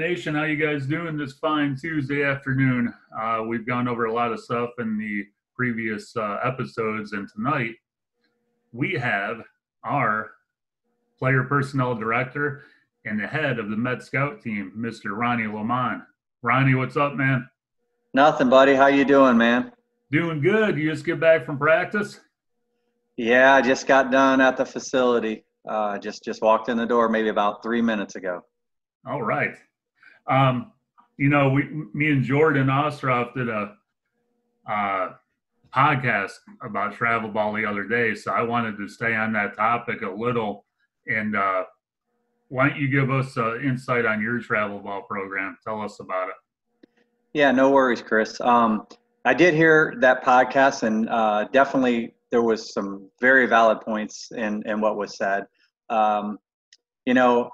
Nation. How you guys doing this fine Tuesday afternoon? Uh, we've gone over a lot of stuff in the previous uh, episodes, and tonight we have our player personnel director and the head of the Met Scout team, Mr. Ronnie Lemond. Ronnie, what's up, man? Nothing, buddy. How you doing, man? Doing good. You just get back from practice? Yeah, I just got done at the facility. Uh, just just walked in the door maybe about three minutes ago. All right. Um, you know, we, me and Jordan Ostroff did a uh, podcast about travel ball the other day, so I wanted to stay on that topic a little. And uh, why don't you give us uh, insight on your travel ball program? Tell us about it. Yeah, no worries, Chris. Um, I did hear that podcast, and uh, definitely there was some very valid points in in what was said. Um, you know,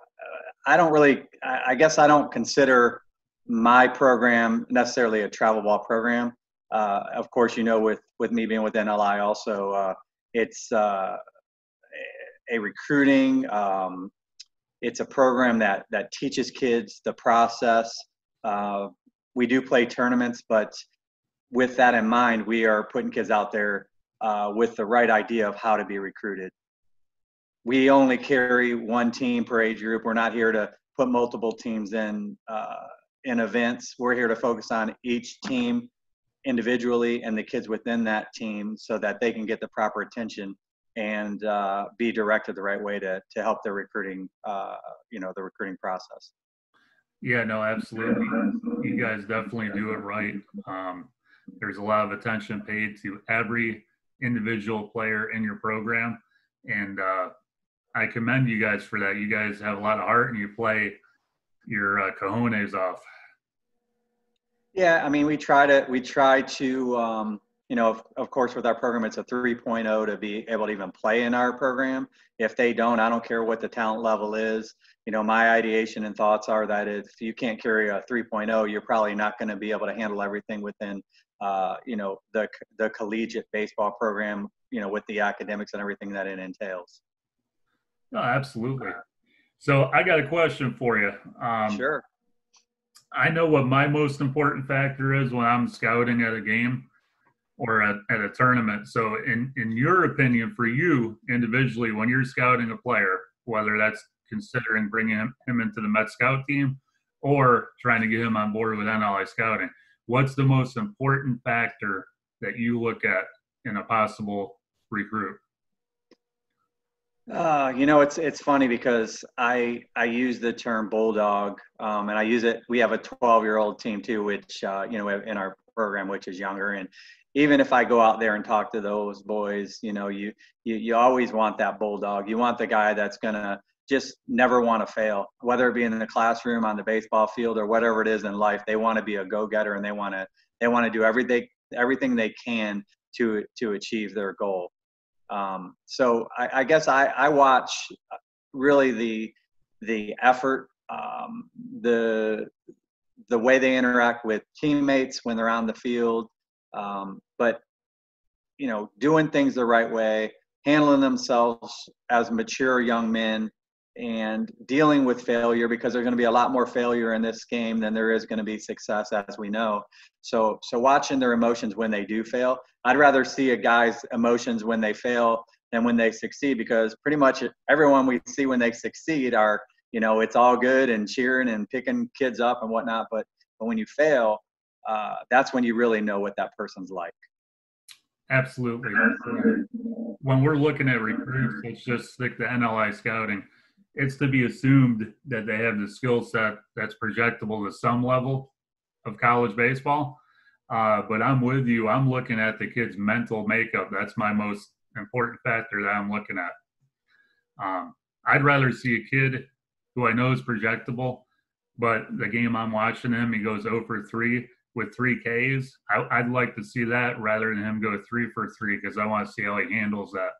I don't really, I guess I don't consider my program necessarily a travel ball program. Uh, of course, you know, with, with me being with NLI also, uh, it's uh, a recruiting, um, it's a program that, that teaches kids the process. Uh, we do play tournaments, but with that in mind, we are putting kids out there uh, with the right idea of how to be recruited we only carry one team per age group. We're not here to put multiple teams in uh, in events. We're here to focus on each team individually and the kids within that team so that they can get the proper attention and uh, be directed the right way to to help their recruiting uh, you know the recruiting process. Yeah, no, absolutely. You guys definitely do it right. Um, there's a lot of attention paid to every individual player in your program, and uh, I commend you guys for that. You guys have a lot of heart and you play your uh, cojones off. Yeah, I mean, we try to we try to um, you know, of, of course, with our program, it's a 3.0 to be able to even play in our program. If they don't, I don't care what the talent level is. You know, my ideation and thoughts are that if you can't carry a 3.0, you're probably not going to be able to handle everything within, uh, you know, the the collegiate baseball program. You know, with the academics and everything that it entails. No, absolutely. So I got a question for you. Um, sure. I know what my most important factor is when I'm scouting at a game or at, at a tournament. So, in in your opinion, for you individually, when you're scouting a player, whether that's considering bringing him, him into the Met Scout team or trying to get him on board with NLI scouting, what's the most important factor that you look at in a possible recruit? Uh, you know, it's it's funny because I I use the term bulldog, um, and I use it. We have a 12 year old team too, which uh, you know in our program, which is younger. And even if I go out there and talk to those boys, you know, you you you always want that bulldog. You want the guy that's gonna just never want to fail, whether it be in the classroom, on the baseball field, or whatever it is in life. They want to be a go getter, and they want to they want to do everything everything they can to to achieve their goal. Um, so I, I guess I, I, watch really the the effort, um, the the way they interact with teammates when they're on the field, um, but you know, doing things the right way, handling themselves as mature young men, and dealing with failure because there's going to be a lot more failure in this game than there is going to be success as we know. So so watching their emotions when they do fail. I'd rather see a guy's emotions when they fail than when they succeed because pretty much everyone we see when they succeed are you know it's all good and cheering and picking kids up and whatnot but but when you fail uh, that's when you really know what that person's like. Absolutely. When we're looking at recruits let's just stick to nli scouting it's to be assumed that they have the skill set that's projectable to some level of college baseball. Uh, but I'm with you. I'm looking at the kid's mental makeup. That's my most important factor that I'm looking at. Um, I'd rather see a kid who I know is projectable, but the game I'm watching him, he goes 0 for 3 with three Ks. I, would like to see that rather than him go three for three because I want to see how he handles that.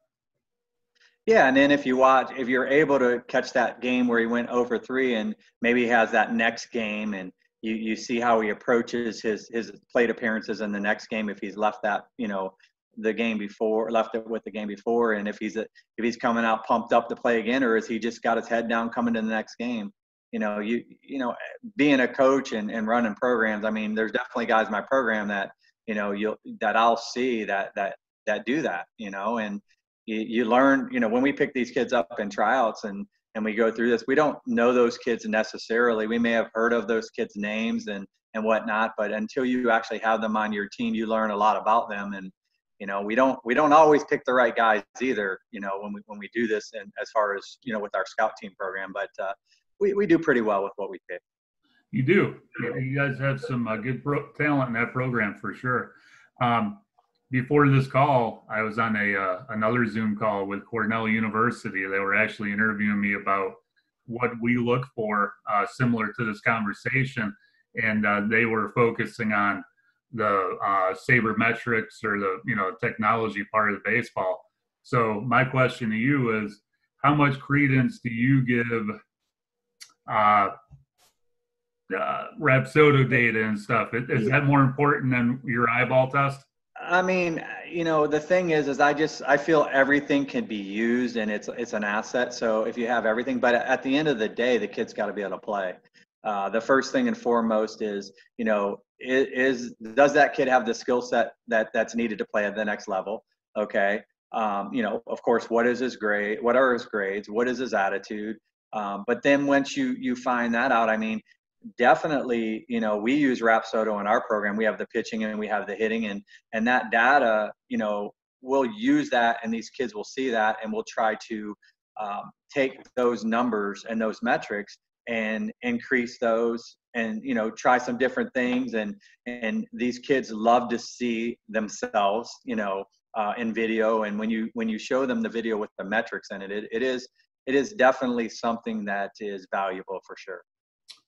Yeah, and then if you watch, if you're able to catch that game where he went over three, and maybe he has that next game, and you you see how he approaches his his plate appearances in the next game. If he's left that, you know, the game before, left it with the game before, and if he's a, if he's coming out pumped up to play again, or is he just got his head down coming to the next game? you know, you you know, being a coach and, and running programs, I mean, there's definitely guys in my program that, you know, you'll that I'll see that that that do that, you know, and you, you learn, you know, when we pick these kids up in tryouts and and we go through this, we don't know those kids necessarily. We may have heard of those kids' names and and whatnot, but until you actually have them on your team, you learn a lot about them. And you know, we don't we don't always pick the right guys either. You know, when we when we do this, and as far as you know, with our scout team program, but uh, we we do pretty well with what we pick. You do. You guys have some uh, good pro- talent in that program for sure. Um, before this call, I was on a uh, another Zoom call with Cornell University. They were actually interviewing me about what we look for, uh, similar to this conversation, and uh, they were focusing on the uh, sabermetrics or the you know technology part of the baseball. So my question to you is, how much credence do you give uh, uh, Rapsodo data and stuff? Is that more important than your eyeball test? I mean, you know, the thing is, is I just I feel everything can be used and it's it's an asset. So if you have everything, but at the end of the day, the kid's got to be able to play. Uh, the first thing and foremost is, you know, is, is does that kid have the skill set that that's needed to play at the next level? Okay. Um, you know, of course, what is his grade? What are his grades? What is his attitude? Um, but then once you you find that out, I mean, definitely, you know, we use Rapsodo in our program. We have the pitching and we have the hitting, and and that data, you know, we'll use that, and these kids will see that, and we'll try to um, take those numbers and those metrics and increase those and you know try some different things and and these kids love to see themselves you know uh, in video and when you when you show them the video with the metrics in it, it it is it is definitely something that is valuable for sure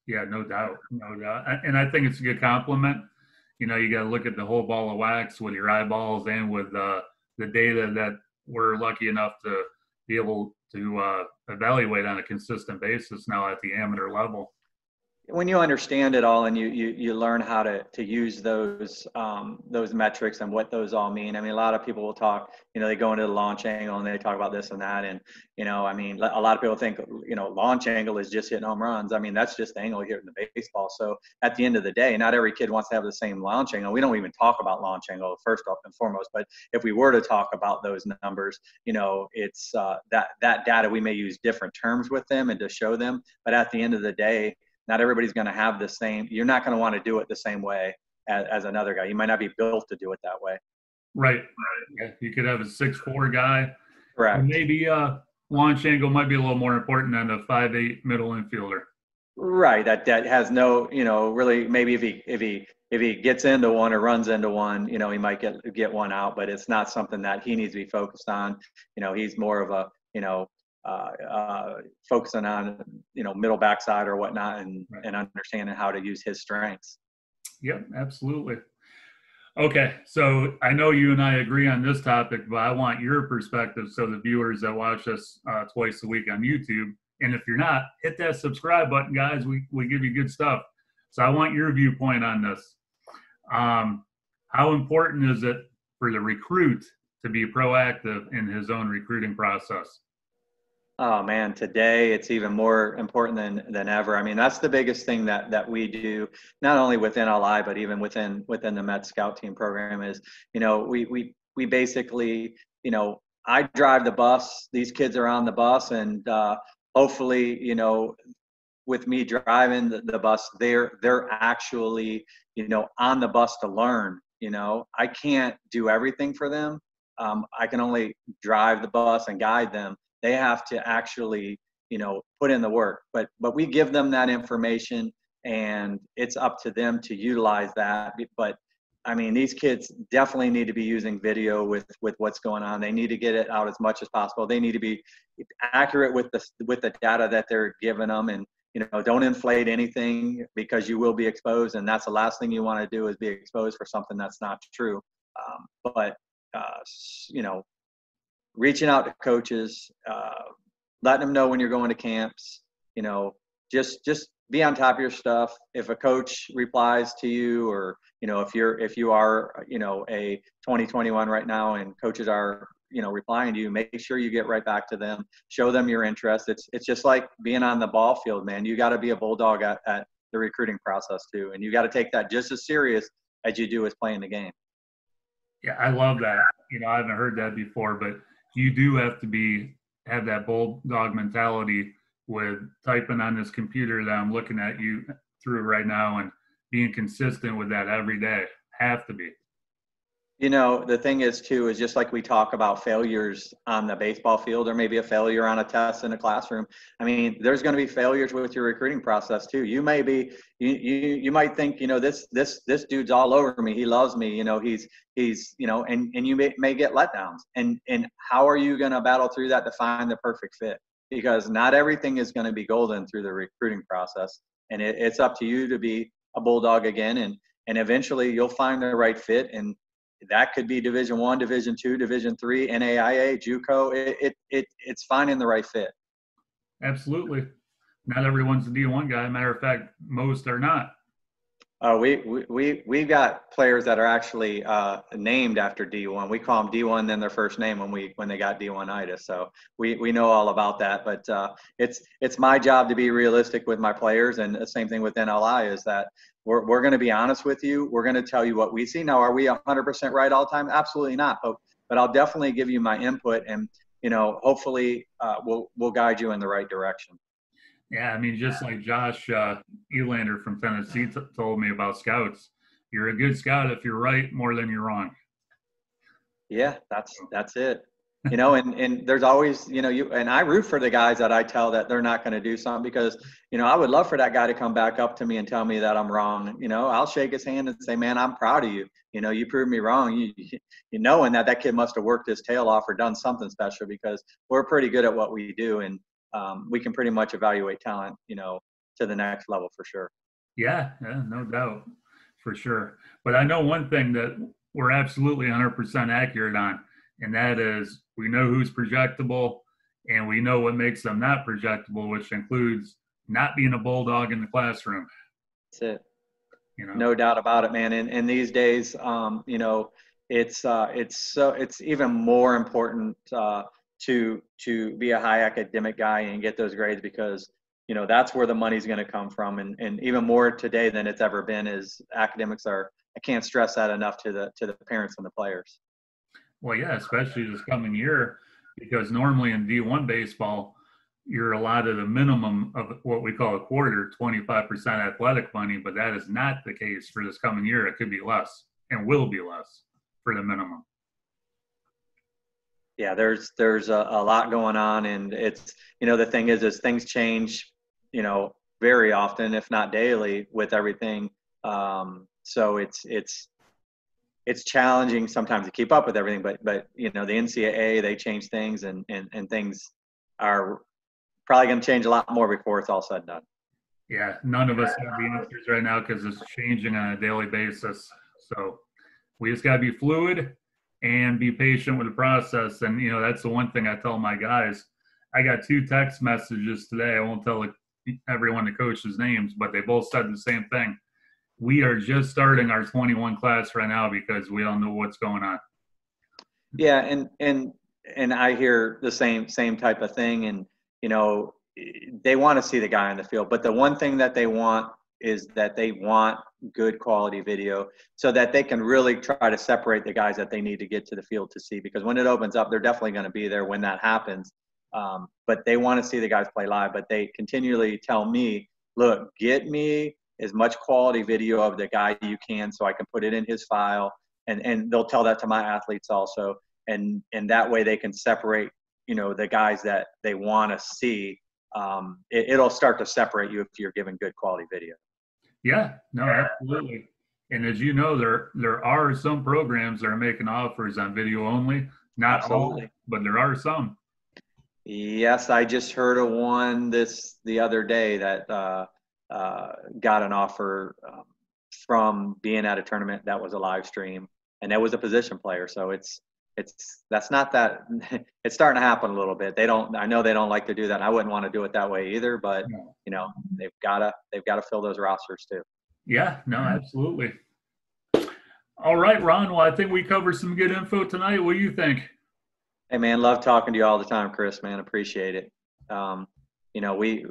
yeah, no doubt, no doubt. And I think it's a good compliment. You know, you got to look at the whole ball of wax with your eyeballs and with uh, the data that we're lucky enough to be able to uh, evaluate on a consistent basis now at the amateur level when you understand it all and you you, you learn how to to use those um, those metrics and what those all mean. I mean, a lot of people will talk. You know, they go into the launch angle and they talk about this and that. And you know, I mean, a lot of people think you know launch angle is just hitting home runs. I mean, that's just the angle here in the baseball. So at the end of the day, not every kid wants to have the same launch angle. We don't even talk about launch angle first off and foremost. But if we were to talk about those numbers, you know, it's uh, that that data we may use different terms with them and to show them. But at the end of the day not everybody's going to have the same you're not going to want to do it the same way as, as, another guy. You might not be built to do it that way. Right. Yeah you could have a six four guy. Correct. Maybe uh launch angle might be a little more important than a five eight middle infielder. Right that that has no you know really maybe if he if he if he gets into one or runs into one you know he might get get one out but it's not something that he needs to be focused on. You know he's more of a you know uh, uh, focusing on you know middle backside or whatnot and right. and understanding how to use his strengths. Yep absolutely. Okay so i know you and i agree on this topic but i want your perspective so the viewers that watch us uh, twice a week on youtube and if you're not hit that subscribe button guys. We, we give you good stuff. So i want your viewpoint on this. Um, how important is it for the recruit to be proactive in his own recruiting process Oh man, today it's even more important than than ever. I mean, that's the biggest thing that that we do, not only within NLI, but even within within the Met Scout Team program. Is you know we we we basically you know I drive the bus. These kids are on the bus, and uh, hopefully you know with me driving the, the bus, they're they're actually you know on the bus to learn. You know, I can't do everything for them. Um, I can only drive the bus and guide them they have to actually you know put in the work. But but we give them that information and it's up to them to utilize that. But i mean these kids definitely need to be using video with with what's going on. They need to get it out as much as possible. They need to be accurate with the with the data that they're giving them and you know don't inflate anything because you will be exposed and that's the last thing you want to do is be exposed for something that's not true. Um, but uh, you know reaching out to coaches, uh, letting them know when you're going to camps. You know, just just be on top of your stuff. If a coach replies to you, or you know, if you're if you are you know a 2021 right now and coaches are you know replying to you make sure you get right back to them show them your interest it's it's just like being on the ball field man you got to be a bulldog at, at the recruiting process too and you got to take that just as serious as you do as playing the game yeah i love that you know i haven't heard that before but you do have to be have that bulldog mentality with typing on this computer that i'm looking at you through right now and being consistent with that every day. Have to be you know, the thing is too is just like we talk about failures on the baseball field or maybe a failure on a test in a classroom. I mean, there's going to be failures with your recruiting process too. You may be you you you might think, you know, this this this dude's all over me. He loves me, you know, he's he's, you know, and and you may, may get letdowns. And and how are you going to battle through that to find the perfect fit? Because not everything is going to be golden through the recruiting process. And it, it's up to you to be a bulldog again and and eventually you'll find the right fit and that could be division one division two division three naia juco. It, it, it it's finding the right fit. Absolutely. Not everyone's a d1 guy. Matter of fact most are not uh, we, we, we, we've got players that are actually uh, named after D1. We call them D1, then their first name when we when they got D1itis. So we, we know all about that. But uh, it's it's my job to be realistic with my players, and the same thing with NLI is that we're, we're going to be honest with you. We're going to tell you what we see. Now, are we 100% right all the time? Absolutely not. But, but I'll definitely give you my input and, you know, hopefully uh, we'll, we'll guide you in the right direction. Yeah, I mean, just like Josh uh, Elander from Tennessee t- told me about scouts, you're a good scout if you're right more than you're wrong. Yeah, that's that's it you know, and, and there's always, you know, you and I root for the guys that I tell that they're not going to do something because, you know, I would love for that guy to come back up to me and tell me that I'm wrong. You know, I'll shake his hand and say, man, I'm proud of you. You know, you proved me wrong. You, you knowing that that kid must have worked his tail off or done something special because we're pretty good at what we do and um, we can pretty much evaluate talent, you know, to the next level for sure. Yeah, yeah, no doubt, for sure. But I know one thing that we're absolutely 100% accurate on and that is we know who's projectable and we know what makes them not projectable, which includes not being a bulldog in the classroom. That's it. You know? No doubt about it, man. And, and these days, um, you know, it's uh, it's so it's even more important uh, to to be a high academic guy and get those grades because you know that's where the money's going to come from and, and even more today than it's ever been is academics are i can't stress that enough to the to the parents and the players well, yeah, especially this coming year, because normally in D1 baseball, you're allotted a minimum of what we call a quarter, 25% athletic money, but that is not the case for this coming year. It could be less and will be less for the minimum. Yeah, there's there's a, a lot going on, and it's you know the thing is is things change, you know, very often, if not daily, with everything. Um, so it's it's it's challenging sometimes to keep up with everything, but but you know the NCAA they change things and and, and things are probably going to change a lot more before it's all said and done. Yeah, none of us have the answers right now because it's changing on a daily basis. So we just got to be fluid and be patient with the process. And you know that's the one thing I tell my guys. I got two text messages today. I won't tell everyone the coach's names, but they both said the same thing we are just starting our 21 class right now because we don't know what's going on. Yeah, and and and I hear the same same type of thing, and you know they want to see the guy on the field, but the one thing that they want is that they want good quality video so that they can really try to separate the guys that they need to get to the field to see because when it opens up they're definitely going to be there when that happens. Um, but they want to see the guys play live but they continually tell me look get me as much quality video of the guy you can so I can put it in his file. And and they'll tell that to my athletes also. And and that way they can separate you know the guys that they want to see. Um, it, will start to separate you if you're given good quality video yeah no absolutely and as you know there there are some programs that are making offers on video only not absolutely. all but there are some yes i just heard of one this the other day that uh, uh, got an offer um, from being at a tournament that was a live stream, and that was a position player. So it's it's that's not that it's starting to happen a little bit. They don't. I know they don't like to do that. I wouldn't want to do it that way either. But you know, they've gotta they've got to fill those rosters too. Yeah. No. Absolutely. All right, Ron. Well, I think we covered some good info tonight. What do you think? Hey man, love talking to you all the time, Chris. Man, appreciate it. Um, you know, we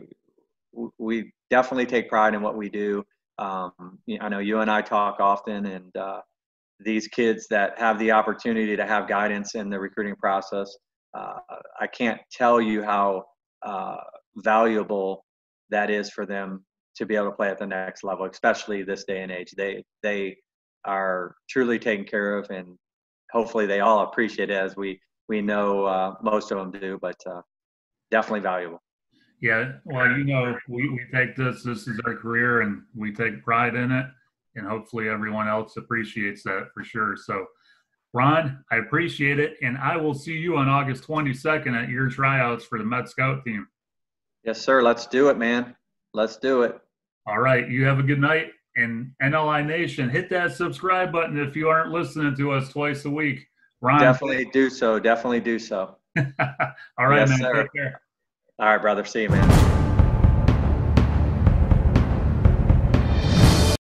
we definitely take pride in what we do. Um, I know you and I talk often, and uh, these kids that have the opportunity to have guidance in the recruiting process, uh, I can't tell you how uh, valuable that is for them to be able to play at the next level, especially this day and age. They they are truly taken care of, and hopefully they all appreciate it as we we know uh, most of them do, but uh, definitely valuable. Yeah, well, you know, we, we take this, this is our career and we take pride in it. And hopefully everyone else appreciates that for sure. So, Ron, I appreciate it. And I will see you on August 22nd at your tryouts for the Met Scout team. Yes, sir. Let's do it, man. Let's do it. All right. You have a good night. And NLI Nation, hit that subscribe button if you aren't listening to us twice a week. Ron. Definitely do so. Definitely do so. All right, yes, man. Sir. All right, brother. See you, man.